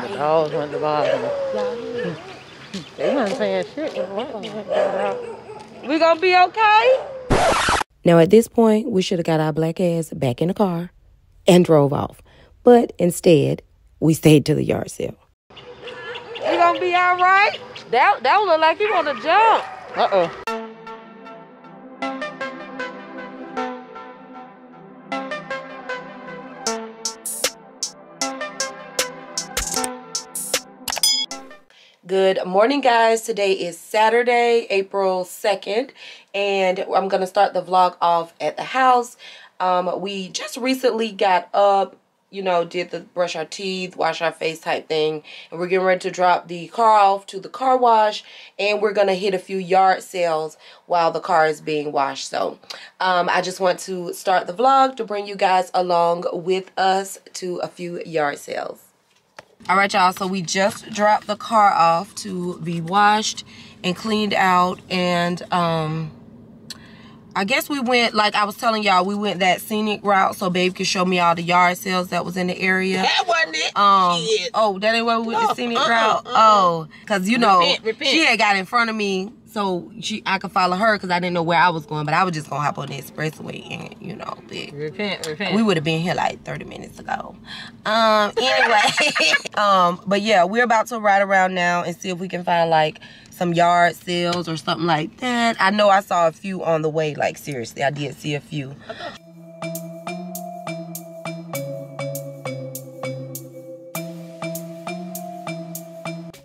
The dogs went to bother me. They weren't saying shit. We gonna be okay? Now, at this point, we should have got our black ass back in the car and drove off. But instead, we stayed to the yard sale. We gonna be all right? That that look like you wanna jump. Uh Good morning, guys. Today is Saturday, April 2nd, and I'm going to start the vlog off at the house. Um, we just recently got up, you know, did the brush our teeth, wash our face type thing, and we're getting ready to drop the car off to the car wash, and we're going to hit a few yard sales while the car is being washed. So um, I just want to start the vlog to bring you guys along with us to a few yard sales. All right, y'all. So we just dropped the car off to be washed and cleaned out. And um, I guess we went, like I was telling y'all, we went that scenic route so Babe could show me all the yard sales that was in the area. That wasn't it. Um, Shit. oh, that ain't where we went the No, scenic uh-uh, route. uh-uh. Oh, cause you know Repent, repent. she had got in front of me, so she I could follow her because I didn't know where I was going, but I was just gonna hop on the expressway and you know, but Repent, repent. we would have been here like 30 minutes ago. Um, anyway, um, but yeah, we're about to ride around now and see if we can find like some yard sales or something like that. I know I saw a few on the way, like seriously, I did see a few.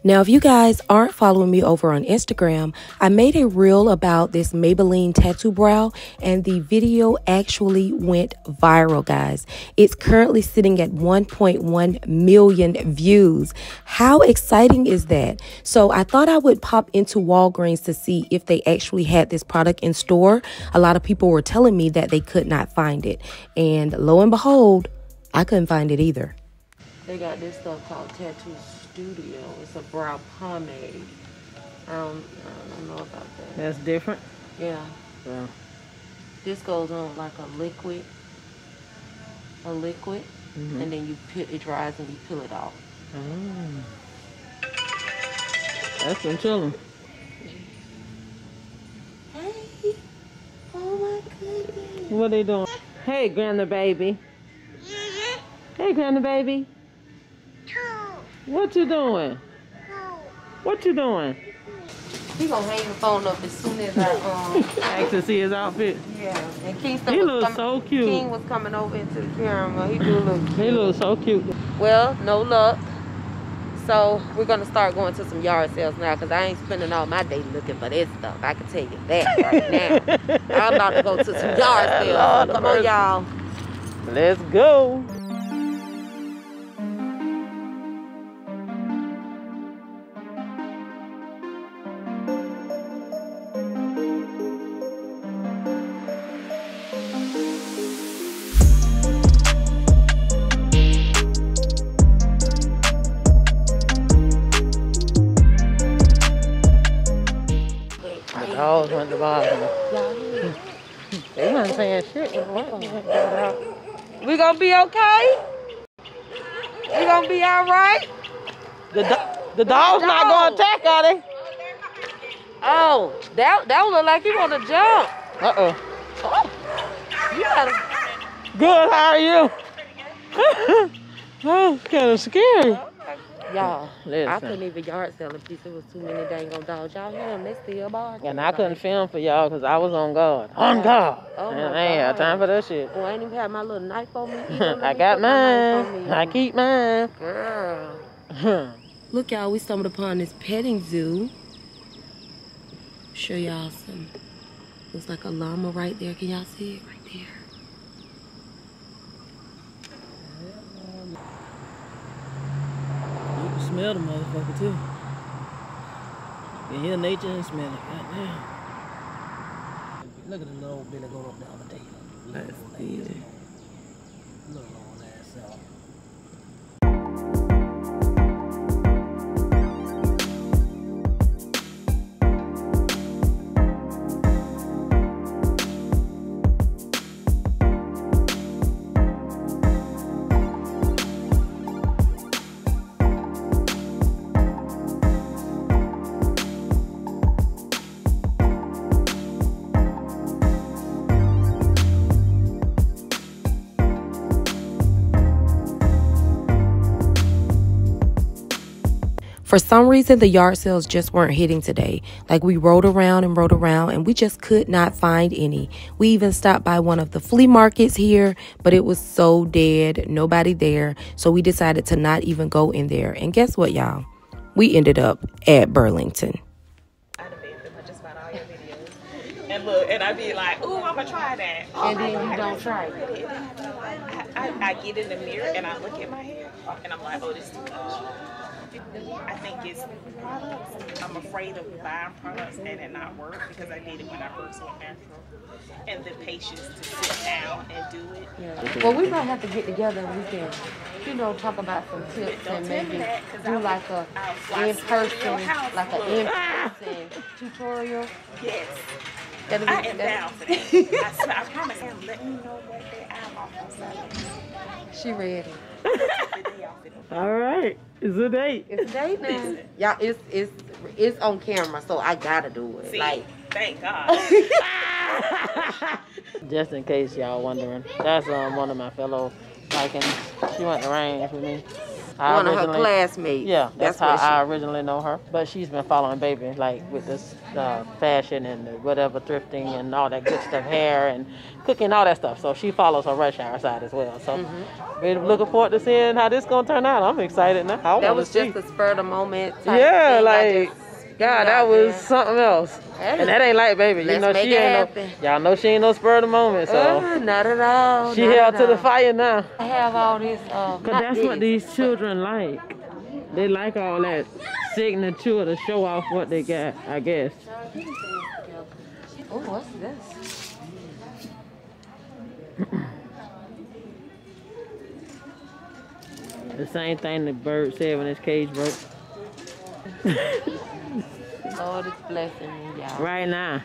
Now, if you guys aren't following me over on Instagram, I made a reel about this Maybelline tattoo brow, and the video actually went viral, guys. It's currently sitting at 1.1 million views. How exciting is that? So, I thought I would pop into Walgreens to see if they actually had this product in store. A lot of people were telling me that they could not find it, and lo and behold, I couldn't find it either. They got this stuff called Tattoo Studio. It's a brow pomade. I don't, I don't know about that. That's different. Yeah. Yeah. This goes on like a liquid. A liquid. Mhm. And then you peel it dries and you peel it off. Mm. That's been chilling. Hey. Oh my goodness. What are they doing? Hey, Grandma baby. Hey, Grandma baby. What you doing? What you doing? He gonna hang the phone up as soon as I um Ask to see his outfit. yeah. And Kingston He looks so cute. King was coming over into the camera. He do look cute. He looks so cute. Well, no luck. So we're gonna start going to some yard sales now because I ain't spending all my day looking for this stuff. I can tell you that right now. I'm about to go to some yard sales. Lord come on, y'all. Let's go. We gonna be okay? We gonna be all right? The, do- the dog's not to attack, are they? Oh, that that look like you wanna jump. Uh-oh. Oh, you gotta. Good, how are you? oh, kind of scary. Y'all, I couldn't even yard sell a piece. It was too many dang on dogs. Y'all hear them? They still barking. And I couldn't film for y'all because I was on guard. Oh on guard. Oh, and I ain't God. time for that shit. Oh, I ain't even had my little knife on me. I got put my knife on mine. I keep mine. Girl. Look, y'all, we stumbled upon this petting zoo. Show y'all some. Looks like a llama right there. Can y'all see it right there? You can smell the motherfucker too. You hear nature and smell it. Goddamn. Look at the little Billy go up the other day. Little old ass. Little For some reason, the yard sales just weren't hitting today. Like we rode around and rode around and we just could not find any. We even stopped by one of the flea markets here, but it was so dead, nobody there. So we decided to not even go in there. And guess what, y'all? We ended up at Burlington. And look, and I be like, ooh, I'm gonna try that. And oh then you don't try it. I, I, I get in the mirror and I look at my hair and I'm like, oh, this is too much. I think it's products. I'm afraid of buying products and it not work because I did it when I first went natural. And the patience to sit down and do it. Yeah. Well, we might have to get together and we can, you know, talk about some tips and maybe that, do like a I'll in straight to your person, like an Look. in person ah! tutorial. Yes. That'll be- I am down for that. I I promise him, let me know what day I'm off on Saturday. She ready. All right. It's a date. It's a date now. Y'all, it's it's it's on camera, so I gotta do it. See, Like, thank God. Just in case y'all wondering, that's um, one of my fellow Vikings. She went to range with me. I one of her classmates. Yeah, that's, that's how she. I originally know her. But she's been following baby like with this uh, fashion and the whatever thrifting and all that good stuff, hair and cooking, all that stuff. So she follows her Rush Our side as well. So Mm-hmm. really looking forward to seeing how this gonna turn out. I'm excited now. That was see. just a spur of the moment. Yeah, like God, that was there. something else. Hey. And that ain't like baby. You know she ain't happen. no. Y'all know she ain't no spur of the moment. So Uh, not at all. she held at to the fire now. I have all this. Uh, Cause not that's what these children like. They like all that signature to show off what they got, I guess. Oh, what's this? The same thing the bird said when his cage broke. Lord is blessing me, y'all. Right now.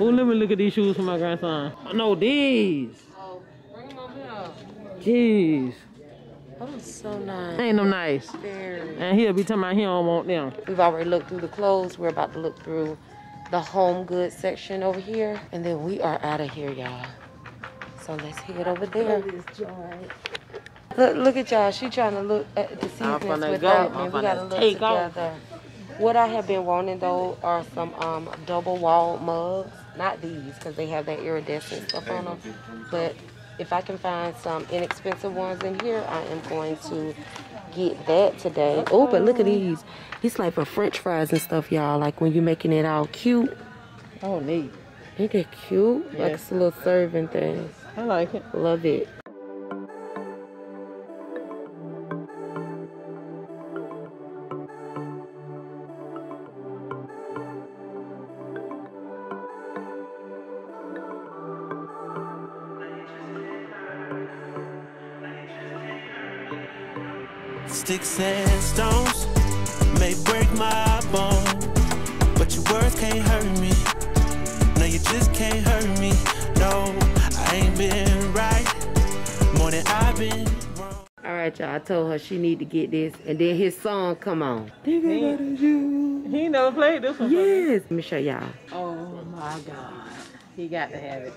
Oh, let me look at these shoes for my grandson. Oh, no, these. Oh, bring them over Jeez. Oh, it's so nice. Ain't them nice. Very. And he'll be talking about he don't want them. We've already looked through the clothes. We're about to look through the home goods section over here. And then we are out of here, y'all. So let's head over there. Look, look at y'all. She trying to look at the I'm sequence go. me. I'm We gotta look together. off. What I have been wanting though are some um, double wall mugs. Not these because they have that iridescent stuff on them. But if I can find some inexpensive ones in here, I am going to get that today. Oh, but look at these. It's like for French fries and stuff, y'all. Like when you're making it all cute. Oh, neat. Ain't that cute? Like it's a little serving thing. I like it. Love it. Sticks and stones may break my bone, but your words can't hurt me. No, you just can't hurt me. No, I ain't been right more than I've been wrong. All right, y'all. I told her she need to get this, and then his song come on. He ain't never played this one. Yes. Let me show y'all. Oh, my God. He got to have it.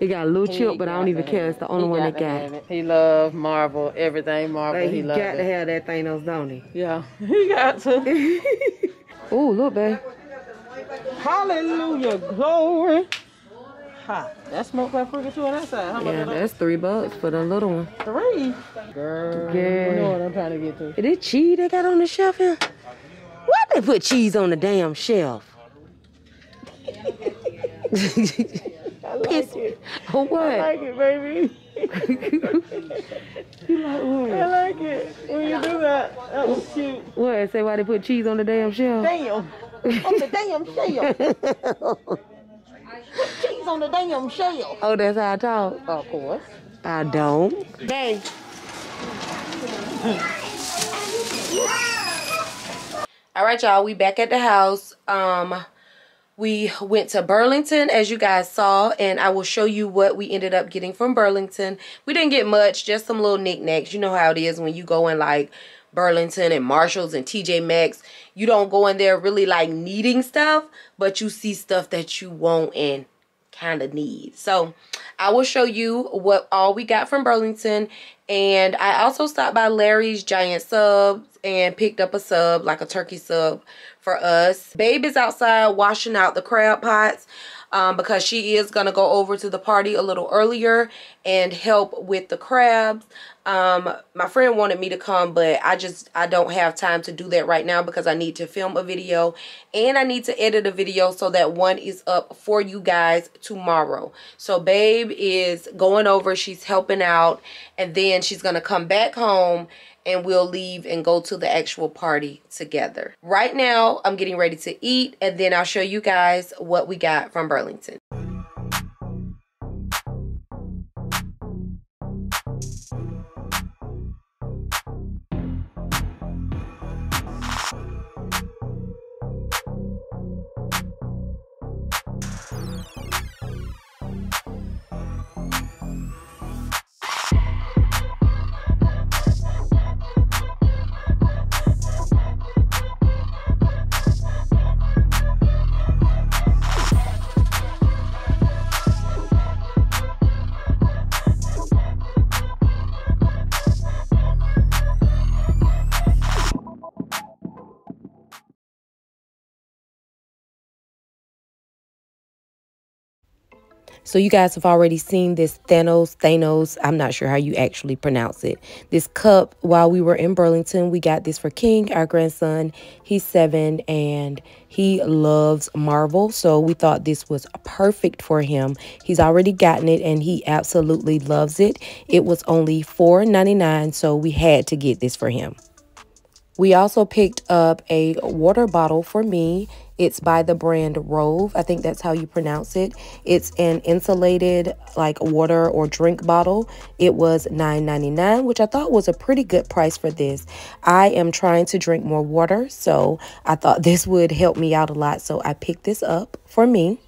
It got a little chip, but I don't even care. It's the only He one that to got have it. it. He love Marvel, everything Marvel. Like, he, he got it. to have that Thanos, don't he? Yeah, he got to. Ooh, look, babe. Hallelujah, glory. Ha, that smoke pepper too on that side. How much Yeah, that's three bucks for the little one. Three. Girl, you know what I'm trying to get to. Is it cheese they got on the shelf here? Why they put cheese on the damn shelf? I like it. Oh, I what? like it, baby. You like what? I like it. When you do that, that was cute. What? Say why they put cheese on the damn shelf? Damn. On the damn shell. Cheese on the damn shell. Oh, that's how I talk. Of course. I don't. Dang. All right, y'all. We back at the house. Um, we went to Burlington, as you guys saw, and I will show you what we ended up getting from Burlington. We didn't get much, just some little knickknacks. You know how it is when you go in like Burlington and Marshalls and TJ Maxx. You don't go in there really like needing stuff, but you see stuff that you want and kind of need. So I will show you what all we got from Burlington And I also stopped by Larry's Giant Subs and picked up a sub, like a turkey sub for us. Babe is outside washing out the crab pots um, because she is going to go over to the party a little earlier and help with the crabs. Um, my friend wanted me to come, but I just, I don't have time to do that right now because I need to film a video and I need to edit a video so that one is up for you guys tomorrow. So babe is going over, she's helping out and then she's going to come back home and we'll leave and go to the actual party together. Right now, I'm getting ready to eat and then I'll show you guys what we got from Burlington. So you guys have already seen this Thanos, Thanos, I'm not sure how you actually pronounce it. This cup, while we were in Burlington, we got this for King, our grandson. He's seven and he loves Marvel. So we thought this was perfect for him. He's already gotten it and he absolutely loves it. It was only $4.99, so we had to get this for him. We also picked up a water bottle for me it's by the brand Rove. I think that's how you pronounce it. It's an insulated like water or drink bottle. It was $9.99, which I thought was a pretty good price for this. I am trying to drink more water, so I thought this would help me out a lot. So I picked this up for me.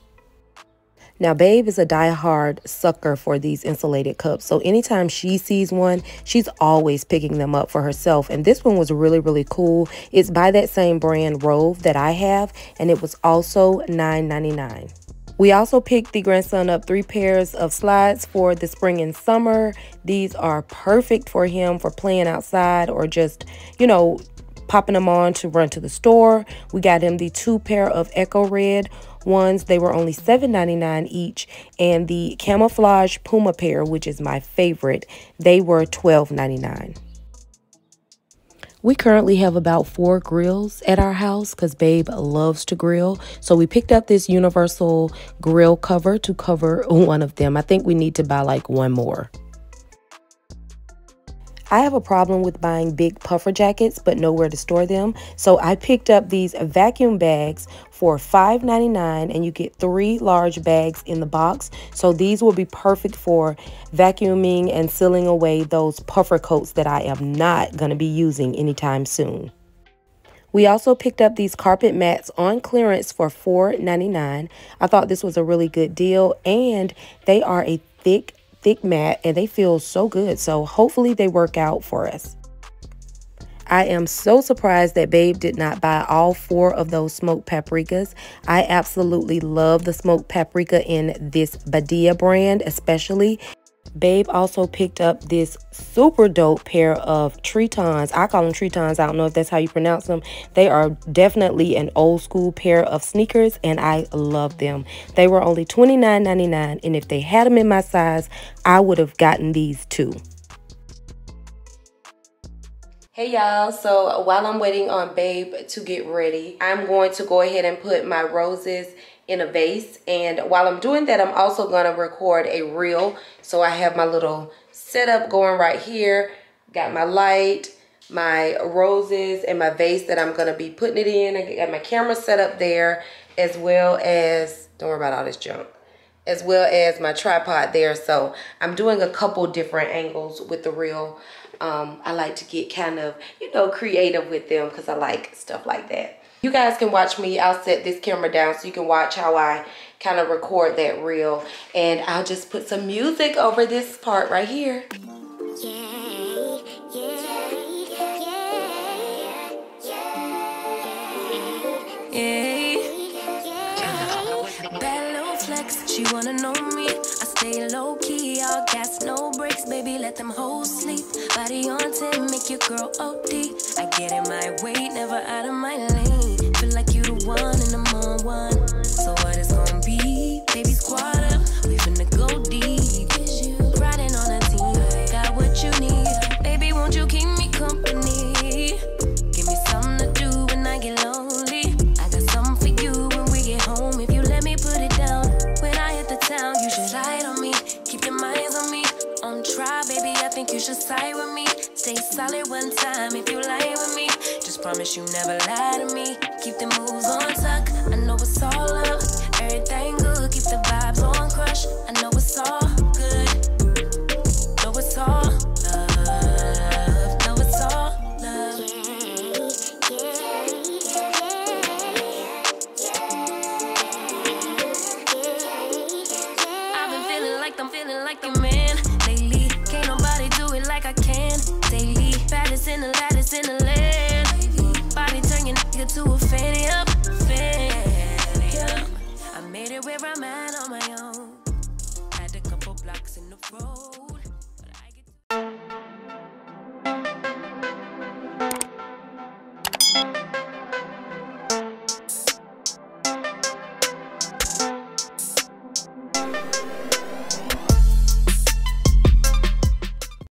Now, Babe is a die-hard sucker for these insulated cups. So anytime she sees one, she's always picking them up for herself. And this one was really, really cool. It's by that same brand, Rove, that I have. And it was also $9.99. We also picked the grandson up three pairs of slides for the spring and summer. These are perfect for him for playing outside or just, you know, popping them on to run to the store. We got him the two pair of Ecko Red ones. They were only $7.99 each. And the camouflage Puma pair, which is my favorite, they were $12.99. We currently have about four grills at our house because Babe loves to grill. So we picked up this universal grill cover to cover one of them. I think we need to buy like one more. I have a problem with buying big puffer jackets but nowhere to store them. So I picked up these vacuum bags for $5.99 and you get three large bags in the box. So these will be perfect for vacuuming and sealing away those puffer coats that I am not going to be using anytime soon. We also picked up these carpet mats on clearance for $4.99. I thought this was a really good deal and they are a thick thick mat and they feel so good. So hopefully they work out for us. I am so surprised that Babe did not buy all four of those smoked paprikas. I absolutely love the smoked paprika in this Badia brand, especially. Babe also picked up this super dope pair of Tretons. I call them Tretons. I don't know if that's how you pronounce them. They are definitely an old school pair of sneakers and I love them. They were only $29.99 and if they had them in my size, I would have gotten these too. Hey y'all, so while I'm waiting on Babe to get ready, I'm going to go ahead and put my roses in a vase. And while I'm doing that, I'm also to record a reel. So I have my little setup going right here. Got my light, my roses, and my vase that I'm to be putting it in. I got my camera set up there as well as, don't worry about all this junk, as well as my tripod there. So I'm doing a couple different angles with the reel. Um, I like to get kind of, you know, creative with them because I like stuff like that. You guys can watch me. I'll set this camera down so you can watch how I kind of record that reel. And I'll just put some music over this part right here. She wanna know me. Baby, let them hoes sleep. Body on 10, make your girl OD. I get in my way, never out of my lane. Feel like you the one and I'm on one. So what it's gonna be? Baby, squad On try, baby, I think you should side with me. Stay solid one time if you lie with me. Just promise you never lie to me. Keep the moves on tuck. I know it's all up. Everything good. Keep the vibes on crush. I know it's all